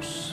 house.